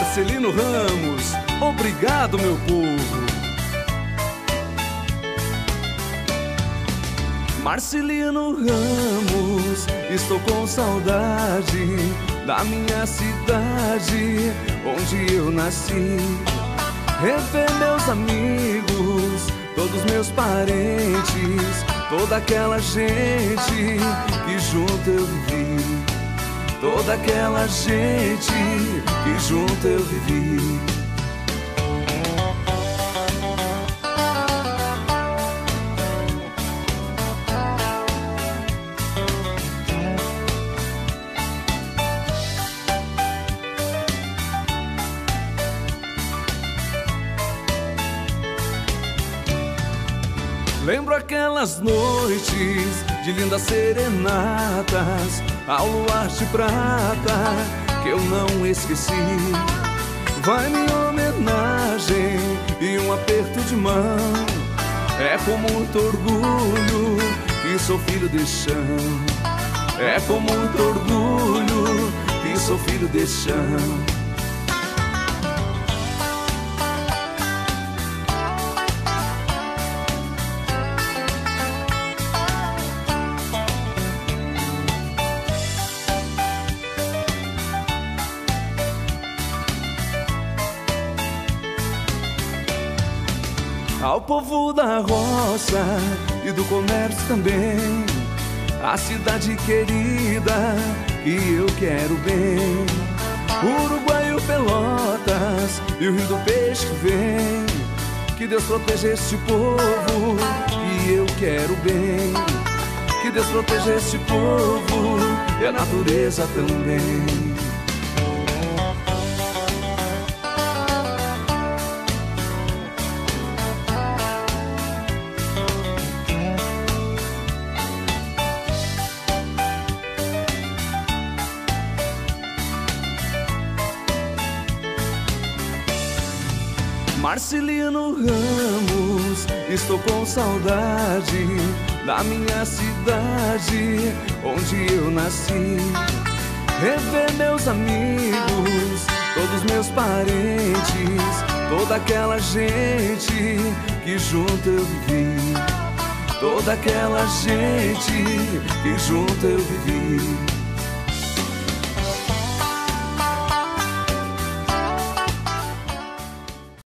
Marcelino Ramos, obrigado, meu povo. Marcelino Ramos, estou com saudade da minha cidade, onde eu nasci. Rever meus amigos, todos meus parentes, toda aquela gente que junto eu vivi. Toda aquela gente que junto eu vivi. Lembro aquelas noites de lindas serenatas ao luar de prata que eu não esqueci. Vai minha homenagem e um aperto de mão. É com muito orgulho que sou filho de chão. É com muito orgulho que sou filho de chão. Ao povo da roça e do comércio também, a cidade querida que eu quero bem. Uruguai e Pelotas e o Rio do Peixe que vem. Que Deus proteja este povo que eu quero bem. Que Deus proteja este povo e a natureza também. Marcelino Ramos, estou com saudade da minha cidade, onde eu nasci. Rever meus amigos, todos meus parentes, toda aquela gente que junto eu vivi. Toda aquela gente que junto eu vivi.